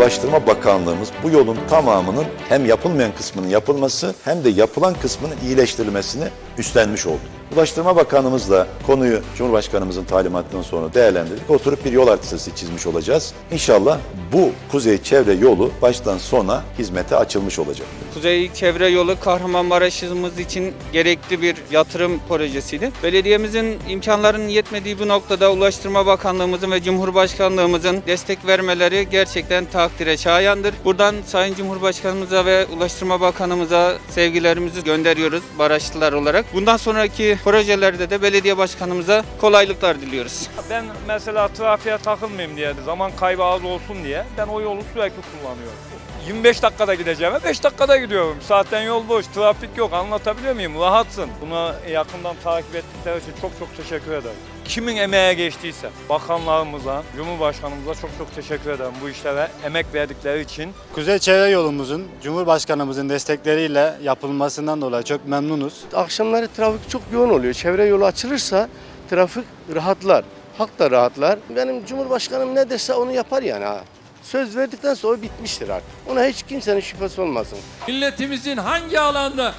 Ulaştırma Bakanlığımız bu yolun tamamının hem yapılmayan kısmının yapılması hem de yapılan kısmının iyileştirilmesini üstlenmiş oldu. Ulaştırma Bakanlığımızla konuyu Cumhurbaşkanımızın talimatından sonra değerlendirdik. Oturup bir yol haritası çizmiş olacağız. İnşallah bu kuzey çevre yolu baştan sona hizmete açılmış olacak. Kuzey Çevre Yolu Kahramanmaraş'ımız için gerekli bir yatırım projesiydi. Belediyemizin imkanlarının yetmediği bu noktada Ulaştırma Bakanlığımızın ve Cumhurbaşkanlığımızın destek vermeleri gerçekten takdire şayandır. Buradan Sayın Cumhurbaşkanımıza ve Ulaştırma Bakanımıza sevgilerimizi gönderiyoruz Baraşlılar olarak. Bundan sonraki projelerde de belediye başkanımıza kolaylıklar diliyoruz. Ben mesela trafiğe takılmayayım diye, zaman kaybı az olsun diye ben o yolu sürekli kullanıyorum. 25 dakikada gideceğime 5 dakikada gidiyorum. Zaten yol boş, trafik yok. Anlatabiliyor muyum? Rahatsın. Buna yakından takip ettikleri için çok çok teşekkür ederim. Kimin emeğe geçtiyse, bakanlarımıza, Cumhurbaşkanımıza çok çok teşekkür ederim bu işlere emek verdikleri için. Kuzey Çevre Yolumuzun Cumhurbaşkanımızın destekleriyle yapılmasından dolayı çok memnunuz. Akşamları trafik çok yoğun oluyor. Çevre yolu açılırsa trafik rahatlar. Halk da rahatlar. Benim Cumhurbaşkanım ne dese onu yapar yani ha. Söz verdikten sonra bitmiştir artık. Ona hiç kimsenin şüphesi olmasın. Milletimizin hangi alanda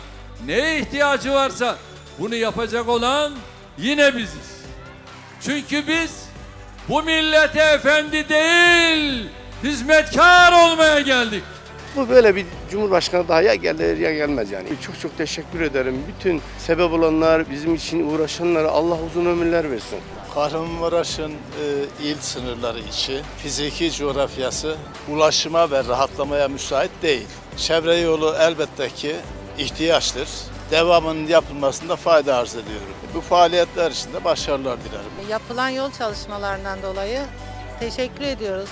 neye ihtiyacı varsa bunu yapacak olan yine biziz. Çünkü biz bu millete efendi değil, hizmetkar olmaya geldik. Bu böyle bir Cumhurbaşkanı daha ya gelir ya gelmez yani. Çok çok teşekkür ederim. Bütün sebep olanlar, bizim için uğraşanlara Allah uzun ömürler versin. Kahramanmaraş'ın e, il sınırları içi fiziki coğrafyası ulaşıma ve rahatlamaya müsait değil. Çevre yolu elbette ki ihtiyaçtır. Devamının yapılmasında fayda arz ediyorum. Bu faaliyetler için de başarılar dilerim. Yapılan yol çalışmalarından dolayı teşekkür ediyoruz.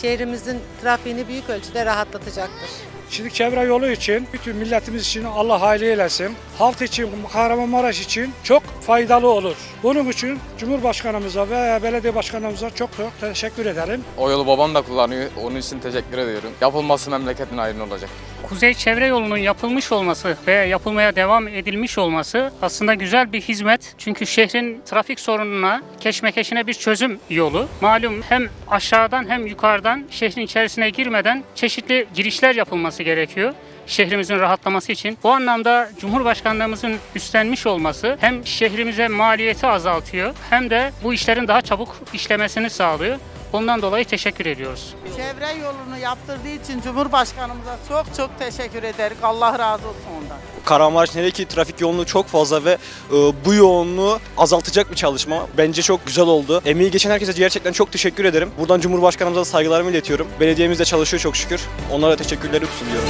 Şehrimizin trafiğini büyük ölçüde rahatlatacaktır. Şimdi çevre yolu için, bütün milletimiz için Allah hayırlı eylesin. Halk için, Kahramanmaraş için çok faydalı olur. Bunun için Cumhurbaşkanımıza ve belediye başkanımıza çok çok teşekkür ederim. O yolu babam da kullanıyor. Onun için teşekkür ediyorum. Yapılması memleketin hayrına olacak. Kuzey Çevre Yolu'nun yapılmış olması ve yapılmaya devam edilmiş olması aslında güzel bir hizmet. Çünkü şehrin trafik sorununa, keşmekeşine bir çözüm yolu. Malum hem aşağıdan hem yukarıdan şehrin içerisine girmeden çeşitli girişler yapılması gerekiyor şehrimizin rahatlaması için. Bu anlamda Cumhurbaşkanlığımızın üstlenmiş olması hem şehrimize maliyeti azaltıyor hem de bu işlerin daha çabuk işlemesini sağlıyor. Ondan dolayı teşekkür ediyoruz. Çevre yolunu yaptırdığı için Cumhurbaşkanımıza çok çok teşekkür ederiz. Allah razı olsun ondan. Kahramanmaraş ki trafik yoğunluğu çok fazla ve e, bu yoğunluğu azaltacak bir çalışma. Bence çok güzel oldu. Emeği geçen herkese gerçekten çok teşekkür ederim. Buradan Cumhurbaşkanımıza da saygılarımı iletiyorum. Belediyemiz de çalışıyor çok şükür. Onlara da teşekkürleri sunuyorum.